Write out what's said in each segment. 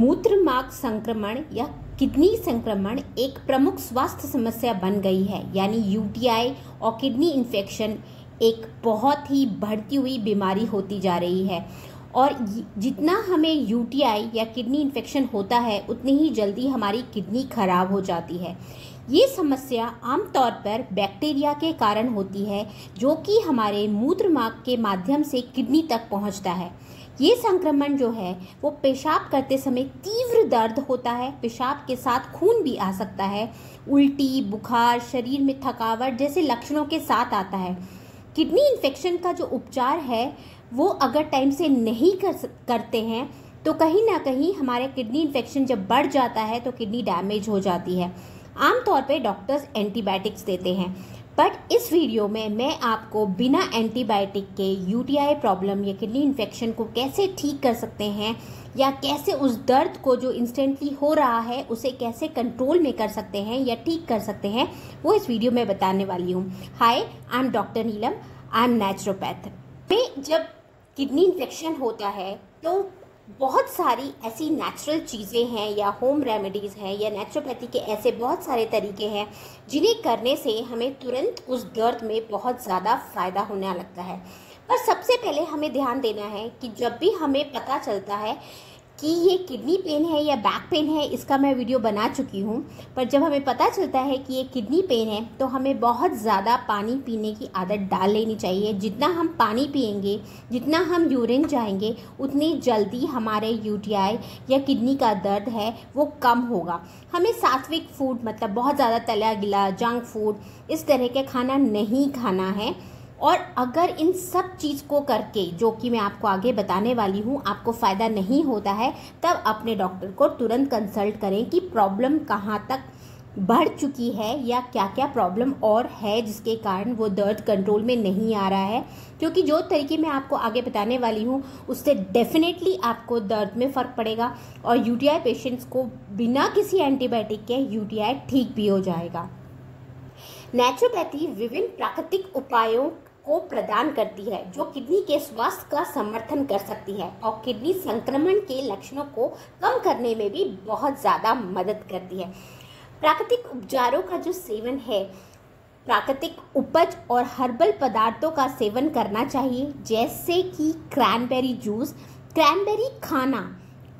मूत्र मार्ग संक्रमण या किडनी संक्रमण एक प्रमुख स्वास्थ्य समस्या बन गई है, यानी यूटीआई और किडनी इन्फेक्शन एक बहुत ही बढ़ती हुई बीमारी होती जा रही है। और जितना हमें यूटीआई या किडनी इन्फेक्शन होता है, उतनी ही जल्दी हमारी किडनी खराब हो जाती है। ये समस्या आमतौर पर बैक्टीरिया के कारण होती है, जो कि हमारे मूत्र मार्ग के माध्यम से किडनी तक पहुँचता है। ये संक्रमण जो है, वो पेशाब करते समय तीव्र दर्द होता है, पेशाब के साथ खून भी आ सकता है, उल्टी, बुखार, शरीर में थकावट जैसे लक्षणों के साथ आता है। किडनी इन्फेक्शन का जो उपचार है, वो अगर टाइम से नहीं कर करते हैं तो कहीं ना कहीं हमारे किडनी इन्फेक्शन जब बढ़ जाता है तो किडनी डैमेज हो जाती है। आमतौर पे डॉक्टर्स एंटीबायोटिक्स देते हैं। बट इस वीडियो में मैं आपको बिना एंटीबायोटिक के यूटीआई प्रॉब्लम या किडनी इन्फेक्शन को कैसे ठीक कर सकते हैं या कैसे उस दर्द को जो इंस्टेंटली हो रहा है, उसे कैसे कंट्रोल में कर सकते हैं या ठीक कर सकते हैं, वो इस वीडियो में बताने वाली हूँ। Hi I am doctor Neelam I am naturopath में जब किडनी इन्फेक्शन होता है तो बहुत सारी ऐसी नेचुरल चीज़ें हैं या होम रेमेडीज़ हैं या नेचुरोपैथी के ऐसे बहुत सारे तरीके हैं जिन्हें करने से हमें तुरंत उस दर्द में बहुत ज़्यादा फ़ायदा होने लगता है। पर सबसे पहले हमें ध्यान देना है कि जब भी हमें पता चलता है कि ये किडनी पेन है या बैक पेन है, इसका मैं वीडियो बना चुकी हूँ। पर जब हमें पता चलता है कि ये किडनी पेन है तो हमें बहुत ज़्यादा पानी पीने की आदत डाल लेनी चाहिए। जितना हम पानी पियेंगे, जितना हम यूरिन जाएँगे, उतनी जल्दी हमारे यूटीआई या किडनी का दर्द है, वो कम होगा। हमें सात्विक फ़ूड मतलब बहुत ज़्यादा तला गिला जंक फ़ूड इस तरह के खाना नहीं खाना है। और अगर इन सब चीज़ को करके, जो कि मैं आपको आगे बताने वाली हूँ, आपको फ़ायदा नहीं होता है, तब अपने डॉक्टर को तुरंत कंसल्ट करें कि प्रॉब्लम कहाँ तक बढ़ चुकी है या क्या क्या प्रॉब्लम और है जिसके कारण वो दर्द कंट्रोल में नहीं आ रहा है। क्योंकि जो तरीके मैं आपको आगे बताने वाली हूँ, उससे डेफिनेटली आपको दर्द में फ़र्क पड़ेगा और यूटीआई पेशेंट्स को बिना किसी एंटीबायोटिक के यूटीआई ठीक भी हो जाएगा। नेचुरोपैथी विभिन्न प्राकृतिक उपायों को प्रदान करती है, जो किडनी के स्वास्थ्य का समर्थन कर सकती है और किडनी संक्रमण के लक्षणों को कम करने में भी बहुत ज़्यादा मदद करती है। प्राकृतिक उपचारों का जो सेवन है, प्राकृतिक उपज और हर्बल पदार्थों का सेवन करना चाहिए, जैसे कि क्रैनबेरी जूस। क्रैनबेरी खाना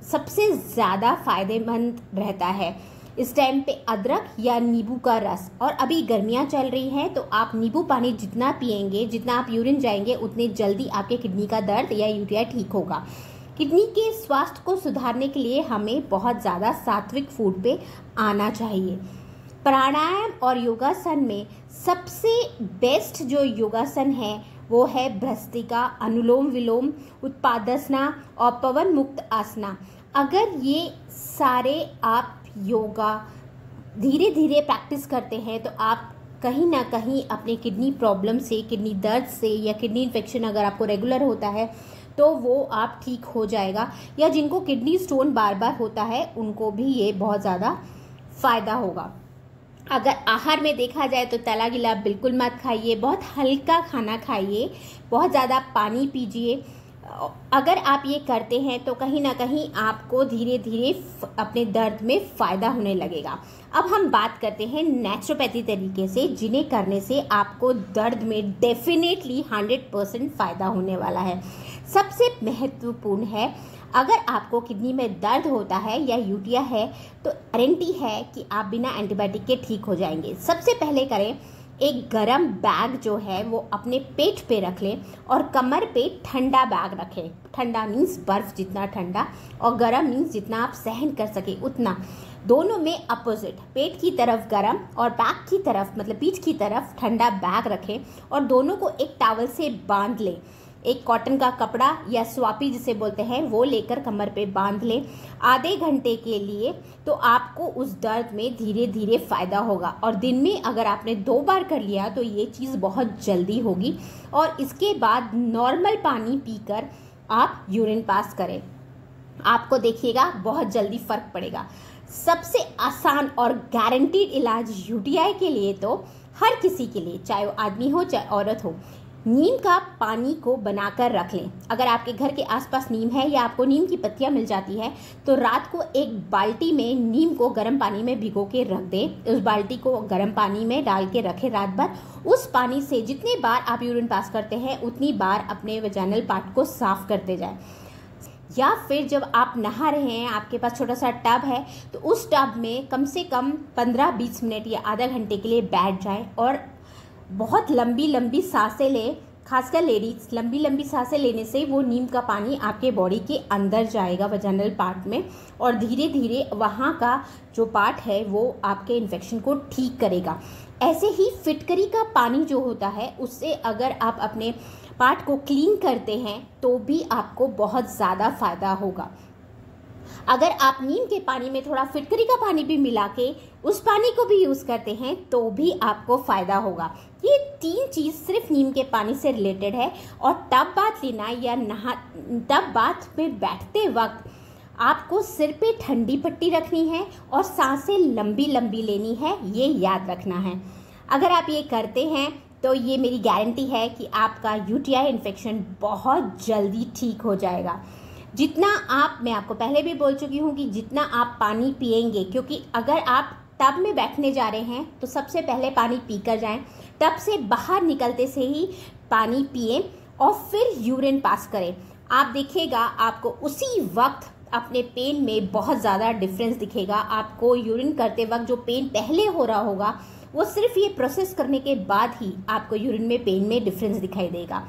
सबसे ज़्यादा फ़ायदेमंद रहता है। इस टाइम पे अदरक या नींबू का रस। और अभी गर्मियाँ चल रही हैं तो आप नींबू पानी जितना पियेंगे, जितना आप यूरिन जाएँगे, उतने जल्दी आपके किडनी का दर्द या यूरिया ठीक होगा। किडनी के स्वास्थ्य को सुधारने के लिए हमें बहुत ज़्यादा सात्विक फ़ूड पे आना चाहिए। प्राणायाम और योगासन में सबसे बेस्ट जो योगासन है, वो है भ्रस्तिका अनुलोम विलोम, उत्पादसना और पवन मुक्त आसना। अगर ये सारे आप योगा धीरे धीरे प्रैक्टिस करते हैं तो आप कहीं ना कहीं अपने किडनी प्रॉब्लम से किडनी दर्द से या किडनी इन्फेक्शन अगर आपको रेगुलर होता है तो वो आप ठीक हो जाएगा। या जिनको किडनी स्टोन बार बार होता है, उनको भी ये बहुत ज़्यादा फ़ायदा होगा। अगर आहार में देखा जाए तो तला गिला बिल्कुल मत खाइए, बहुत हल्का खाना खाइए, बहुत ज़्यादा पानी पीजिए अगर आप ये करते हैं तो कहीं ना कहीं आपको धीरे धीरे अपने दर्द में फ़ायदा होने लगेगा। अब हम बात करते हैं नेचुरोपैथी तरीके से, जिन्हें करने से आपको दर्द में डेफिनेटली हंड्रेड परसेंट फ़ायदा होने वाला है। सबसे महत्वपूर्ण है, अगर आपको किडनी में दर्द होता है या यूटिया है तो गारंटी है कि आप बिना एंटीबायोटिक के ठीक हो जाएँगे। सबसे पहले करें एक गरम बैग जो है वो अपने पेट पे रख लें और कमर पे ठंडा बैग रखें। ठंडा मीन्स बर्फ़ जितना ठंडा और गरम मीन्स जितना आप सहन कर सके, उतना। दोनों में अपोजिट पेट की तरफ़ गरम और बैक की तरफ़ मतलब पीठ की तरफ़ ठंडा बैग रखें और दोनों को एक टावल से बाँध लें। एक कॉटन का कपड़ा या स्वापी जिसे बोलते हैं, वो लेकर कमर पे बाँध लें। आधे घंटे के लिए तो आपको उस दर्द में धीरे धीरे फ़ायदा होगा। और दिन में अगर आपने दो बार कर लिया तो ये चीज़ बहुत जल्दी होगी। और इसके बाद नॉर्मल पानी पीकर आप यूरिन पास करें। आपको देखिएगा, बहुत जल्दी फ़र्क पड़ेगा। सबसे आसान और गारंटीड इलाज यूटीआई के लिए तो हर किसी के लिए, चाहे वो आदमी हो, चाहे औरत हो। नीम का पानी को बनाकर रख लें। अगर आपके घर के आसपास नीम है या आपको नीम की पत्तियाँ मिल जाती है तो रात को एक बाल्टी में नीम को गर्म पानी में भिगो के रख दें। उस बाल्टी को गर्म पानी में डाल के रखें रात भर। उस पानी से जितने बार आप यूरिन पास करते हैं, उतनी बार अपने वजानल पार्ट को साफ़ करते जाएँ। या फिर जब आप नहा रहे हैं, आपके पास छोटा सा टब है तो उस टब में कम से कम 15-20 मिनट या आधा घंटे के लिए बैठ जाएँ और बहुत लंबी लंबी साँसें लें, खासकर लेडीज़, लंबी लंबी साँसें लेने से वो नीम का पानी आपके बॉडी के अंदर जाएगा वजनल पार्ट में, और धीरे धीरे वहाँ का जो पार्ट है, वो आपके इन्फेक्शन को ठीक करेगा। ऐसे ही फिटकरी का पानी जो होता है, उससे अगर आप अपने पार्ट को क्लीन करते हैं तो भी आपको बहुत ज़्यादा फ़ायदा होगा। अगर आप नीम के पानी में थोड़ा फिटकरी का पानी भी मिला के उस पानी को भी यूज़ करते हैं तो भी आपको फ़ायदा होगा। ये तीन चीज़ सिर्फ़ नीम के पानी से रिलेटेड है और टब बात लेना या नहा टब बात में बैठते वक्त आपको सिर पे ठंडी पट्टी रखनी है और साँसें लंबी लंबी लेनी है, ये याद रखना है। अगर आप ये करते हैं तो ये मेरी गारंटी है कि आपका यूटीआई इन्फेक्शन बहुत जल्दी ठीक हो जाएगा। जितना आप, मैं आपको पहले भी बोल चुकी हूँ कि जितना आप पानी पिएँगे, क्योंकि अगर आप टब में बैठने जा रहे हैं तो सबसे पहले पानी पी कर जाएँ टब से बाहर निकलते से ही पानी पिए और फिर यूरिन पास करें। आप देखिएगा, आपको उसी वक्त अपने पेन में बहुत ज़्यादा डिफरेंस दिखेगा। आपको यूरिन करते वक्त जो पेन पहले हो रहा होगा, वो सिर्फ़ ये प्रोसेस करने के बाद ही आपको यूरिन में, पेन में डिफरेंस दिखाई देगा।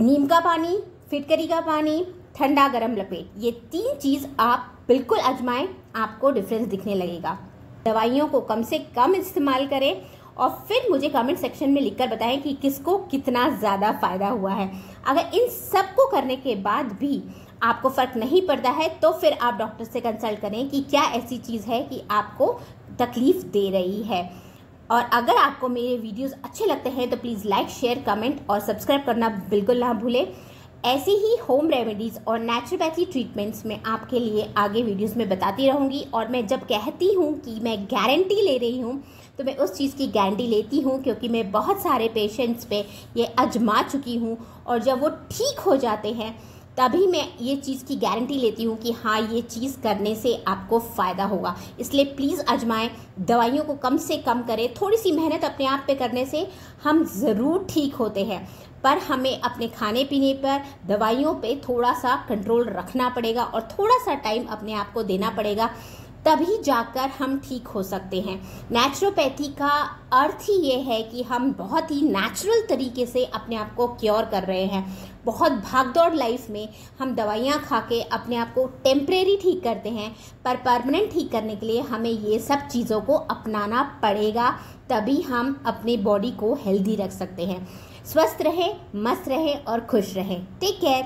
नीम का पानी, फिटकरी का पानी ठंडा गर्म लपेट। ये तीन चीज़ आप बिल्कुल आजमाएँ, आपको डिफरेंस दिखने लगेगा। दवाइयों को कम से कम इस्तेमाल करें और फिर मुझे कमेंट सेक्शन में लिखकर बताएँ कि किसको कितना ज़्यादा फ़ायदा हुआ है। अगर इन सबको करने के बाद भी आपको फ़र्क नहीं पड़ता है तो फिर आप डॉक्टर से कंसल्ट करें कि क्या ऐसी चीज़ है कि आपको तकलीफ़ दे रही है। और अगर आपको मेरे वीडियोस अच्छे लगते हैं तो प्लीज़ लाइक शेयर कमेंट और सब्सक्राइब करना बिल्कुल ना भूलें। ऐसे ही होम रेमेडीज़ और नेचुरोपैथी ट्रीटमेंट्स में आपके लिए आगे वीडियोस में बताती रहूँगी और मैं जब कहती हूँ कि मैं गारंटी ले रही हूँ तो मैं उस चीज़ की गारंटी लेती हूँ क्योंकि मैं बहुत सारे पेशेंट्स पे ये आजमा चुकी हूँ और जब वो ठीक हो जाते हैं, तभी मैं ये चीज़ की गारंटी लेती हूँ कि हाँ ये चीज़ करने से आपको फ़ायदा होगा। इसलिए प्लीज़ आजमाएँ दवाइयों को कम से कम करें, थोड़ी सी मेहनत अपने आप पे करने से हम ज़रूर ठीक होते हैं। पर हमें अपने खाने पीने पर दवाइयों पे थोड़ा सा कंट्रोल रखना पड़ेगा और थोड़ा सा टाइम अपने आप को देना पड़ेगा, तभी जाकर हम ठीक हो सकते हैं। नेचुरोपैथी का अर्थ ही ये है कि हम बहुत ही नेचुरल तरीके से अपने आप को क्योर कर रहे हैं। बहुत भागदौड़ लाइफ में हम दवाइयाँ खा के अपने आप को टेम्परेरी ठीक करते हैं, पर परमानेंट ठीक करने के लिए हमें ये सब चीज़ों को अपनाना पड़ेगा, तभी हम अपने बॉडी को हेल्दी रख सकते हैं। स्वस्थ रहें मस्त रहें और खुश रहें। Take care